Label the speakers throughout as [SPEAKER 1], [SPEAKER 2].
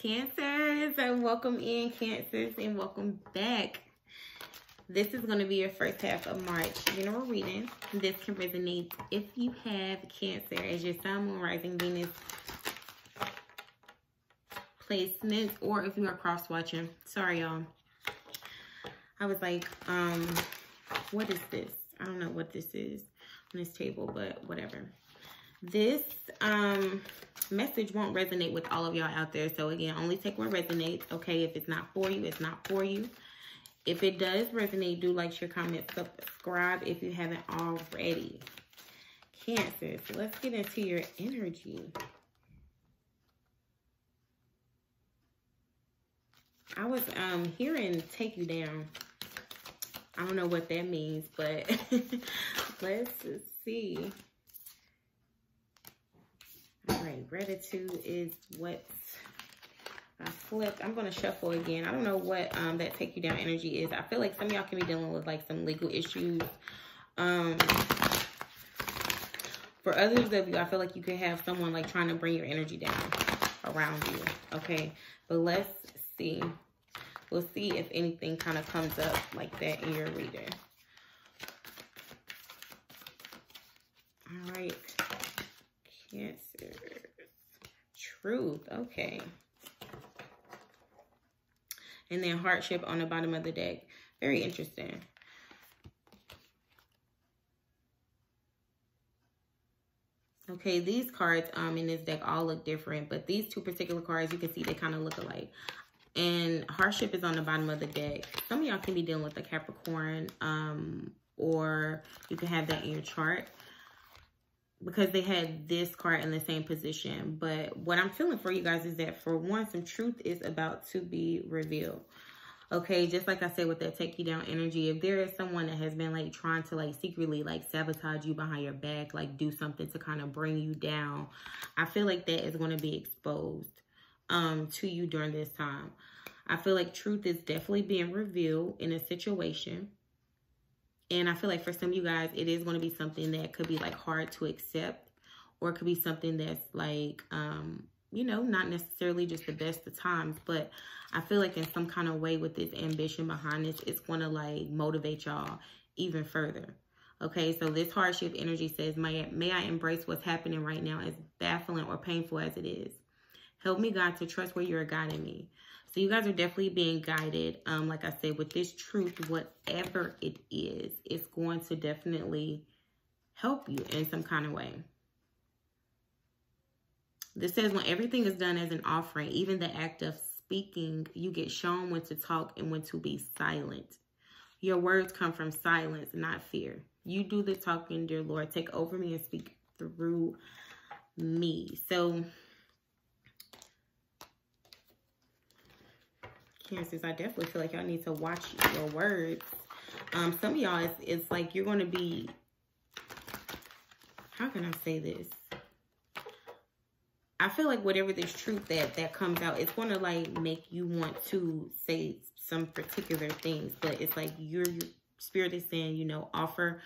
[SPEAKER 1] Cancers, and welcome in, Cancers, and welcome back. This is going to be your first half of March general reading. This can resonate if you have Cancer as your Sun, Moon, Rising, Venus placements, or if you are cross-watching. Sorry, y'all. I was like, um, what is this? I don't know what this is on this table, but whatever. This um message won't resonate with all of y'all out there. So again, only take what resonates. Okay, if it's not for you, it's not for you. If it does resonate, do like, share, comment, subscribe if you haven't already. Cancer, so let's get into your energy. I was um hearing take you down. I don't know what that means, but let's see. Gratitude is what I flipped. I'm going to shuffle again. I don't know what um, that take you down energy is. I feel like some y'all can be dealing with like some legal issues. Um, for others of you, I feel like you could have someone like trying to bring your energy down around you. Okay, but let's see. We'll see if anything kind of comes up like that in your reader. All right. Cancer. Truth. Okay. And then hardship on the bottom of the deck. Very interesting. Okay, these cards um in this deck all look different, but these two particular cards, you can see they kind of look alike. And hardship is on the bottom of the deck. Some of y'all can be dealing with a Capricorn, um, or you can have that in your chart because they had this card in the same position. But what I'm feeling for you guys is that for one, some truth is about to be revealed. Okay, just like I said with that take you down energy, if there is someone that has been like trying to like secretly like sabotage you behind your back, like do something to kind of bring you down, I feel like that is going to be exposed um to you during this time. I feel like truth is definitely being revealed in a situation and I feel like for some of you guys, it is going to be something that could be like hard to accept or it could be something that's like, um, you know, not necessarily just the best of times, but I feel like in some kind of way with this ambition behind this, it's going to like motivate y'all even further. Okay, so this hardship energy says, may, may I embrace what's happening right now as baffling or painful as it is. Help me, God, to trust where you're guiding me. So you guys are definitely being guided. Um, like I said, with this truth, whatever it is, it's going to definitely help you in some kind of way. This says when everything is done as an offering, even the act of speaking, you get shown when to talk and when to be silent. Your words come from silence, not fear. You do the talking, dear Lord. Take over me and speak through me. So Cancers, I definitely feel like y'all need to watch your words. Um, some of y'all, it's, it's like you're going to be, how can I say this? I feel like whatever this truth that, that comes out, it's going to like make you want to say some particular things. But it's like your, your spirit is saying, you know, offer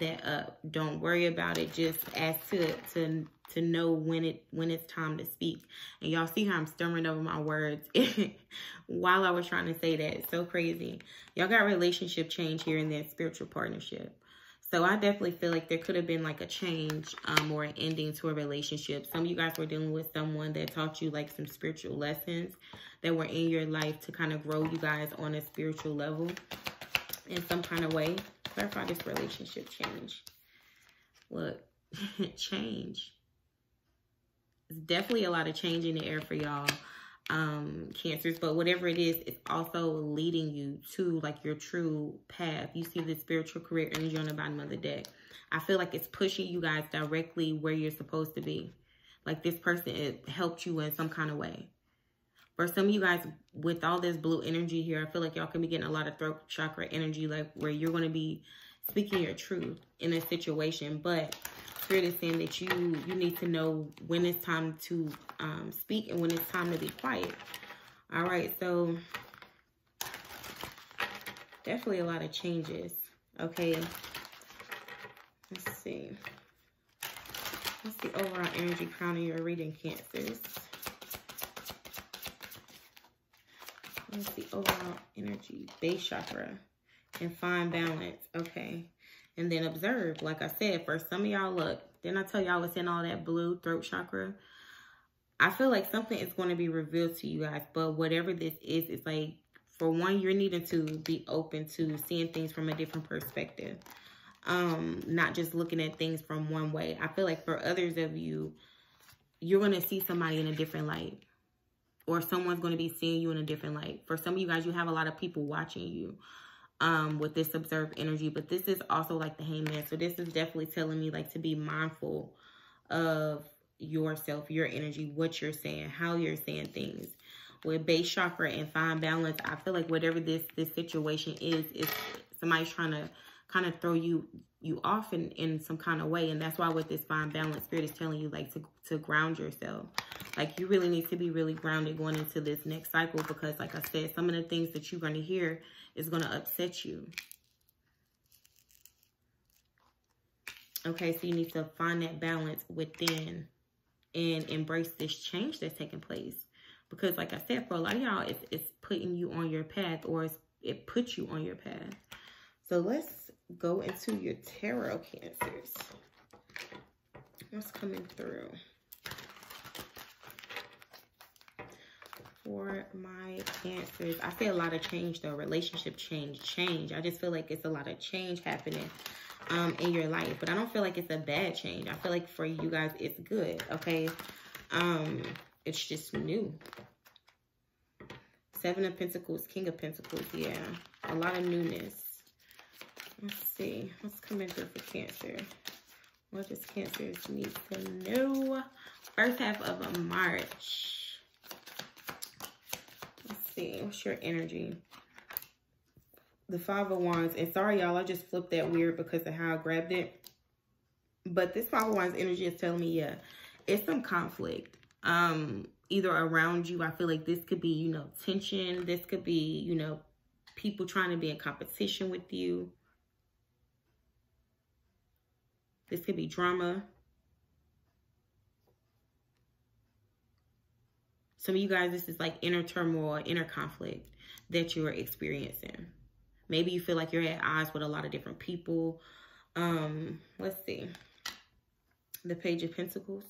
[SPEAKER 1] that up. Don't worry about it. Just ask to, to to know when it when it's time to speak. And y'all see how I'm stumbling over my words while I was trying to say that. so crazy. Y'all got relationship change here in that spiritual partnership. So I definitely feel like there could have been like a change um, or an ending to a relationship. Some of you guys were dealing with someone that taught you like some spiritual lessons that were in your life to kind of grow you guys on a spiritual level in some kind of way. Clarify this relationship change. Look, change. Definitely a lot of change in the air for y'all um cancers but whatever it is it's also leading you to like your true path. You see the spiritual career energy on the bottom of the deck. I feel like it's pushing you guys directly where you're supposed to be. Like this person it helped you in some kind of way. For some of you guys with all this blue energy here i feel like y'all can be getting a lot of throat chakra energy like where you're going to be speaking your truth in a situation but Spirit is saying that you you need to know when it's time to um, speak and when it's time to be quiet. All right, so definitely a lot of changes. Okay, let's see. What's the overall energy crown of your reading, Cancers? Let's see, overall energy, base chakra, and find balance. Okay. And then observe, like I said, for some of y'all, look, didn't I tell y'all was in all that blue throat chakra? I feel like something is going to be revealed to you guys, but whatever this is, it's like, for one, you're needing to be open to seeing things from a different perspective. Um, not just looking at things from one way. I feel like for others of you, you're going to see somebody in a different light or someone's going to be seeing you in a different light. For some of you guys, you have a lot of people watching you um, with this observed energy, but this is also like the hangman. So this is definitely telling me like to be mindful of yourself, your energy, what you're saying, how you're saying things. With base chakra and fine balance, I feel like whatever this this situation is, is somebody's trying to kind of throw you you off in, in some kind of way. And that's why with this fine balance, spirit is telling you like to, to ground yourself. Like you really need to be really grounded going into this next cycle because like I said, some of the things that you're going to hear is going to upset you. Okay, so you need to find that balance within and embrace this change that's taking place. Because like I said, for a lot of y'all, it's, it's putting you on your path or it puts you on your path. So let's go into your tarot cancers. What's coming through? For my cancers, I see a lot of change though. Relationship change, change. I just feel like it's a lot of change happening um, in your life. But I don't feel like it's a bad change. I feel like for you guys, it's good, okay? Um, it's just new. Seven of Pentacles, King of Pentacles, yeah. A lot of newness. Let's see. What's coming through for Cancer? What does Cancer need to know? First half of March. See. What's your energy? The Five of Wands. And sorry, y'all. I just flipped that weird because of how I grabbed it. But this Five of Wands energy is telling me, yeah, it's some conflict. Um, either around you. I feel like this could be, you know, tension. This could be, you know, people trying to be in competition with you. This could be drama. Some of you guys, this is like inner turmoil, inner conflict that you're experiencing. Maybe you feel like you're at odds with a lot of different people. Um, let's see. The Page of Pentacles.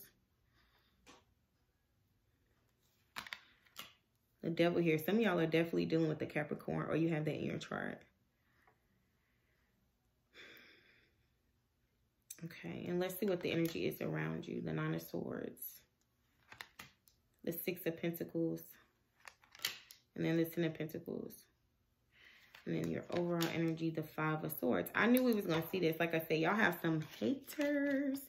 [SPEAKER 1] The devil here. Some of y'all are definitely dealing with the Capricorn or you have that in your chart. Okay, and let's see what the energy is around you. The Nine of Swords. The Six of Pentacles. And then the Ten of Pentacles. And then your overall energy, the Five of Swords. I knew we was going to see this. Like I said, y'all have some haters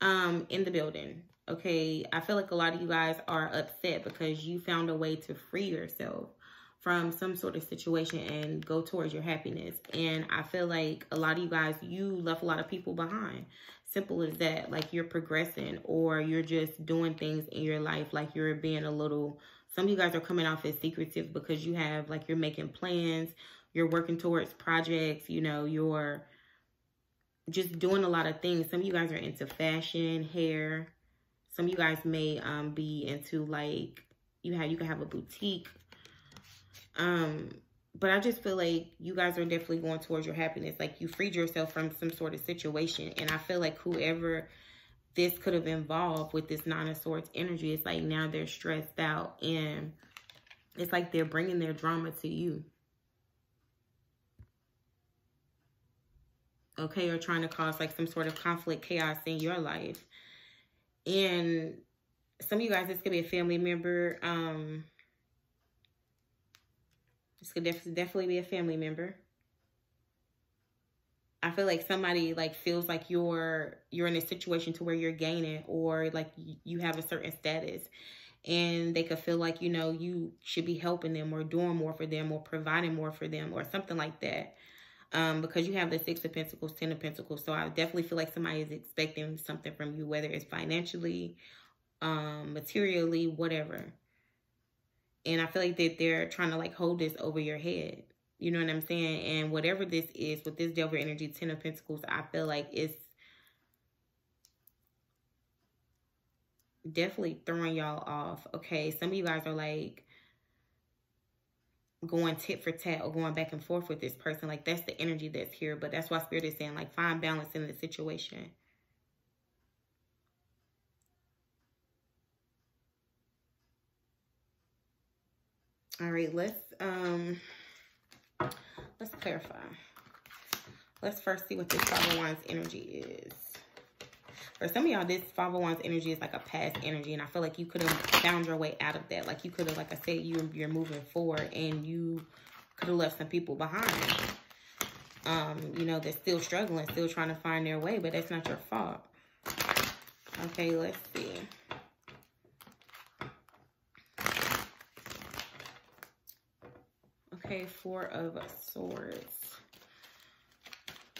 [SPEAKER 1] um, in the building. Okay, I feel like a lot of you guys are upset because you found a way to free yourself from some sort of situation and go towards your happiness. And I feel like a lot of you guys, you left a lot of people behind. Simple as that. Like you're progressing or you're just doing things in your life like you're being a little... Some of you guys are coming off as secretive because you have, like, you're making plans. You're working towards projects. You know, you're just doing a lot of things. Some of you guys are into fashion, hair. Some of you guys may um, be into, like, you have you can have a boutique um, but I just feel like you guys are definitely going towards your happiness. Like you freed yourself from some sort of situation. And I feel like whoever this could have involved with this Nine of Swords energy, it's like now they're stressed out and it's like they're bringing their drama to you. Okay, or trying to cause like some sort of conflict, chaos in your life. And some of you guys, this could be a family member, um, this could def definitely be a family member. I feel like somebody like feels like you're you're in a situation to where you're gaining or like you have a certain status. And they could feel like you know you should be helping them or doing more for them or providing more for them or something like that. Um because you have the six of pentacles ten of pentacles. So i definitely feel like somebody is expecting something from you whether it's financially um materially whatever and I feel like that they're trying to like hold this over your head. You know what I'm saying? And whatever this is with this Devil energy, Ten of Pentacles, I feel like it's definitely throwing y'all off. Okay, some of you guys are like, going tit for tat or going back and forth with this person. Like that's the energy that's here. But that's why Spirit is saying like find balance in the situation. All right, let's um let's clarify. Let's first see what this Five of Wands energy is. For some of y'all, this Five of Wands energy is like a past energy, and I feel like you could have found your way out of that. Like you could have, like I said, you you're moving forward, and you could have left some people behind. Um, you know, they're still struggling, still trying to find their way, but that's not your fault. Okay, let's see. Okay, Four of Swords.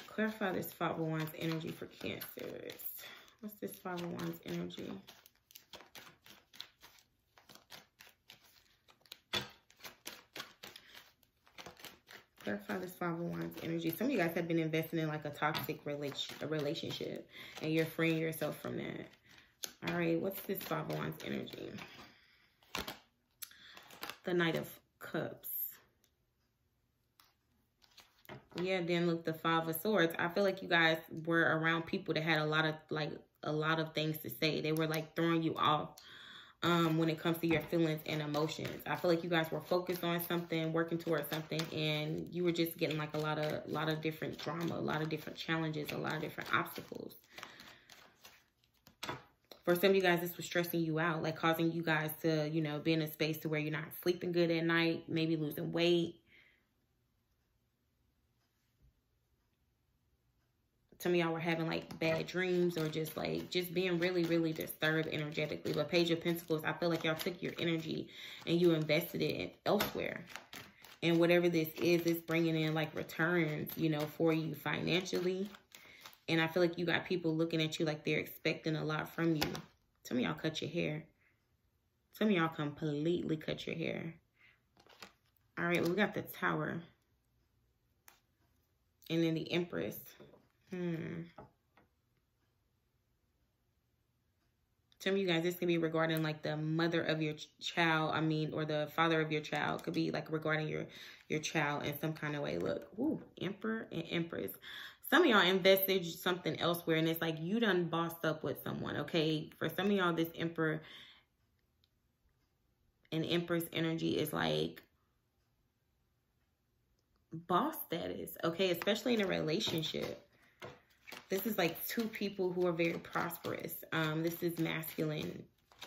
[SPEAKER 1] Clarify this Five of Wands energy for Cancers. What's this Five of Wands energy? Clarify this Five of Wands energy. Some of you guys have been investing in like a toxic a relationship and you're freeing yourself from that. All right, what's this Five of Wands energy? The Knight of Cups. Yeah, then look, the Five of Swords. I feel like you guys were around people that had a lot of, like, a lot of things to say. They were, like, throwing you off um, when it comes to your feelings and emotions. I feel like you guys were focused on something, working towards something, and you were just getting, like, a lot of, a lot of different drama, a lot of different challenges, a lot of different obstacles. For some of you guys, this was stressing you out, like causing you guys to, you know, be in a space to where you're not sleeping good at night, maybe losing weight, some of y'all were having like bad dreams or just like just being really really disturbed energetically. But page of pentacles i feel like y'all took your energy and you invested it elsewhere. And whatever this is it's bringing in like returns you know for you financially. And i feel like you got people looking at you like they're expecting a lot from you. Some of y'all cut your hair. Some of y'all completely cut your hair. All right well, we got the tower. And then the empress Hmm. Some of you guys, this could be regarding like the mother of your child. I mean, or the father of your child. Could be like regarding your your child in some kind of way. Look, ooh, emperor and empress. Some of y'all invested something elsewhere, and it's like you done bossed up with someone. Okay, for some of y'all, this emperor and empress energy is like boss status. Okay, especially in a relationship this is like two people who are very prosperous. Um, this is masculine,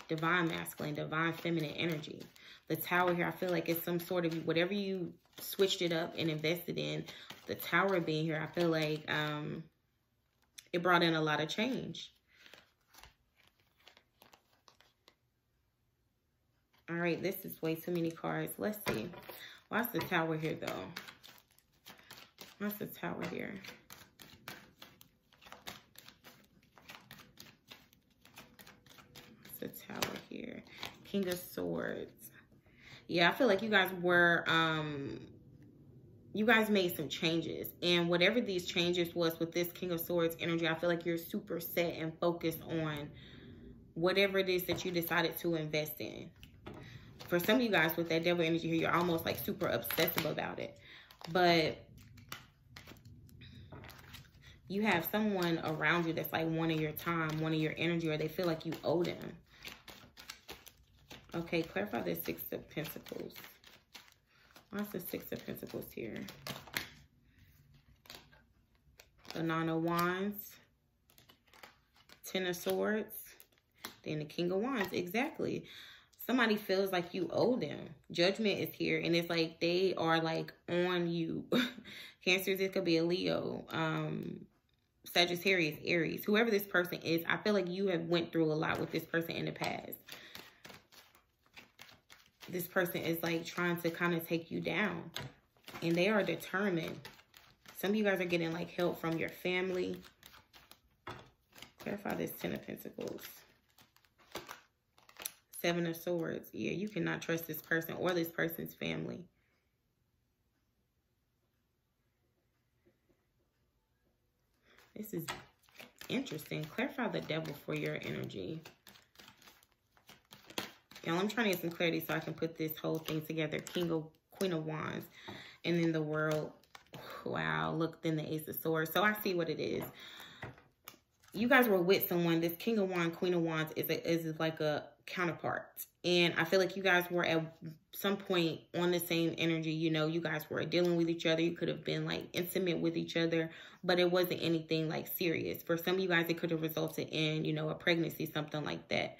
[SPEAKER 1] divine masculine, divine feminine energy. The tower here, I feel like it's some sort of, whatever you switched it up and invested in, the tower being here, I feel like um, it brought in a lot of change. All right, this is way too many cards. Let's see. What's the tower here, though? What's the tower here? the tower here. King of Swords. Yeah, I feel like you guys were, um, you guys made some changes. And whatever these changes was with this King of Swords energy, I feel like you're super set and focused on whatever it is that you decided to invest in. For some of you guys with that devil energy here, you're almost like super obsessive about it. But you have someone around you that's like wanting your time, wanting your energy, or they feel like you owe them. Okay, clarify the Six of Pentacles. What's the Six of Pentacles here? The Nine of Wands. Ten of Swords. Then the King of Wands. Exactly. Somebody feels like you owe them. Judgment is here. And it's like they are like on you. Cancers, it could be a Leo. Um, Sagittarius, Aries. Whoever this person is, I feel like you have went through a lot with this person in the past this person is like trying to kind of take you down. And they are determined. Some of you guys are getting like help from your family. Clarify this Ten of Pentacles. Seven of Swords. Yeah, you cannot trust this person or this person's family. This is interesting. Clarify the devil for your energy. Y'all, I'm trying to get some clarity so I can put this whole thing together. King of Queen of Wands. And then the world, wow, look, then the Ace of Swords. So I see what it is. You guys were with someone. This King of Wands, Queen of Wands is, a, is like a counterpart. And I feel like you guys were at some point on the same energy. You know, you guys were dealing with each other. You could have been like intimate with each other, but it wasn't anything like serious. For some of you guys, it could have resulted in, you know, a pregnancy, something like that.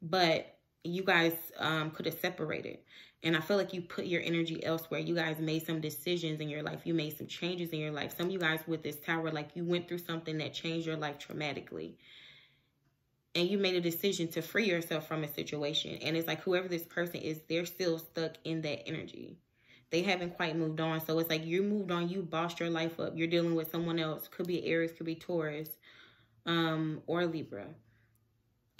[SPEAKER 1] But you guys um, could have separated. And I feel like you put your energy elsewhere. You guys made some decisions in your life. You made some changes in your life. Some of you guys with this tower, like you went through something that changed your life traumatically and you made a decision to free yourself from a situation. And it's like whoever this person is, they're still stuck in that energy. They haven't quite moved on. So it's like you moved on, you bossed your life up. You're dealing with someone else. Could be Aries, could be Taurus, um, or Libra.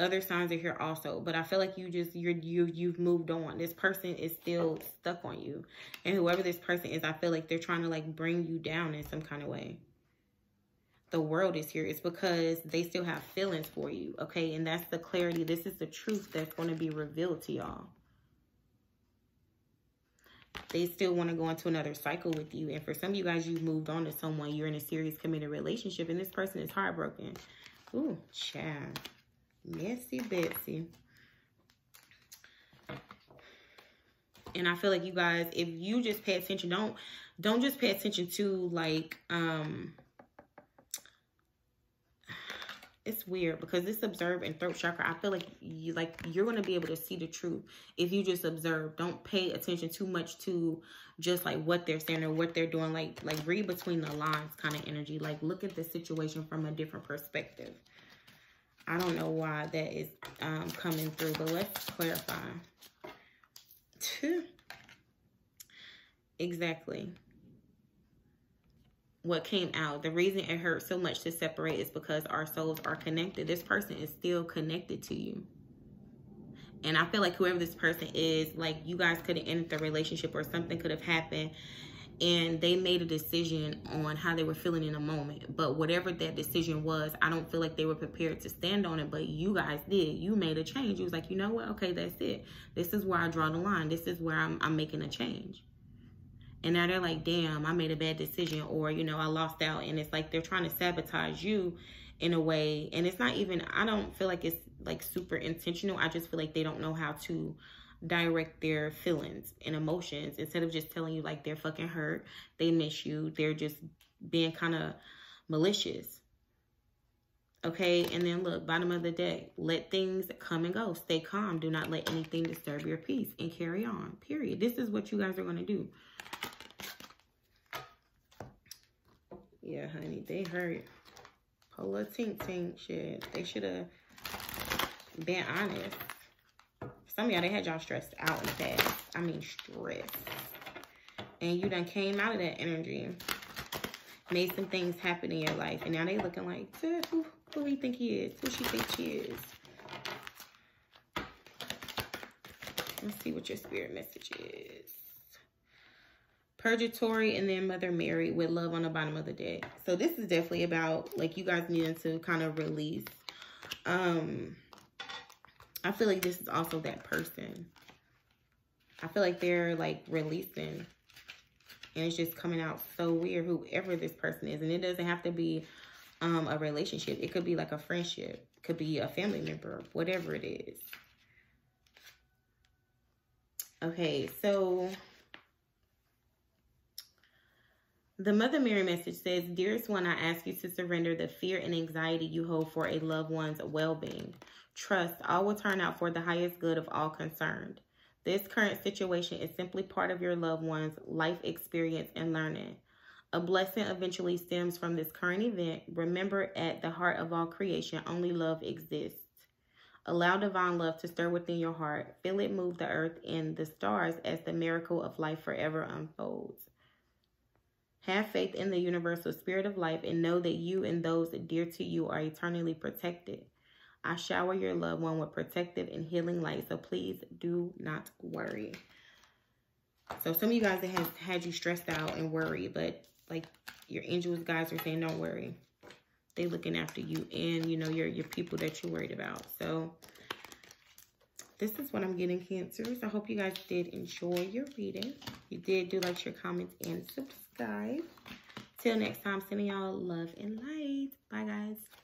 [SPEAKER 1] Other signs are here also, but I feel like you just you're you you've moved on. This person is still stuck on you, and whoever this person is, I feel like they're trying to like bring you down in some kind of way the world is here. It's because they still have feelings for you, okay? And that's the clarity. This is the truth that's going to be revealed to y'all. They still want to go into another cycle with you. And for some of you guys, you've moved on to someone. You're in a serious committed relationship. And this person is heartbroken. Ooh, child. Messy Betsy. And I feel like you guys, if you just pay attention, don't don't just pay attention to like um it's weird because this observe and throat chakra, I feel like you like you're gonna be able to see the truth if you just observe. Don't pay attention too much to just like what they're saying or what they're doing. Like like read between the lines kind of energy. Like look at the situation from a different perspective. I don't know why that is um, coming through, but let's clarify. exactly what came out. The reason it hurt so much to separate is because our souls are connected. This person is still connected to you. And I feel like whoever this person is, like you guys could have ended the relationship or something could have happened and they made a decision on how they were feeling in a moment. But whatever that decision was, I don't feel like they were prepared to stand on it, but you guys did. You made a change. You was like, you know what? Okay, that's it. This is where I draw the line. This is where I'm, I'm making a change and now they're like damn i made a bad decision or you know i lost out and it's like they're trying to sabotage you in a way and it's not even i don't feel like it's like super intentional i just feel like they don't know how to direct their feelings and emotions. Instead of just telling you like they're fucking hurt they miss you they're just being kind of malicious. Okay? And then look bottom of the deck let things come and go. Stay calm. Do not let anything disturb your peace and carry on period. This is what you guys are going to do. Yeah, honey, they hurt. Pull a tink tink shit. They should have been honest. Some of y'all, they had y'all stressed out in the past. I mean, stressed. And you done came out of that energy. Made some things happen in your life. And now they looking like, who, who he think he is? Who she think she is? Let's see what your spirit message is. Purgatory, and then Mother Mary with Love on the bottom of the deck. So this is definitely about, like, you guys needing to kind of release. Um, I feel like this is also that person. I feel like they're, like, releasing. And it's just coming out so weird, whoever this person is. And it doesn't have to be um, a relationship. It could be, like, a friendship. It could be a family member, whatever it is. Okay, so The Mother Mary message says, Dearest one, I ask you to surrender the fear and anxiety you hold for a loved one's well being. Trust all will turn out for the highest good of all concerned. This current situation is simply part of your loved one's life experience and learning. A blessing eventually stems from this current event. Remember, at the heart of all creation, only love exists. Allow divine love to stir within your heart. Feel it move the earth and the stars as the miracle of life forever unfolds. Have faith in the universal spirit of life and know that you and those dear to you are eternally protected. I shower your loved one with protective and healing light, so please do not worry. So some of you guys that have had you stressed out and worried, but like your angels, guys are saying, don't worry. They looking after you and, you know, your, your people that you're worried about. So this is what I'm getting, Cancers. I hope you guys did enjoy your reading. You did do like, share, comments, and subscribe. Till next time, sending y'all love and light. Bye, guys.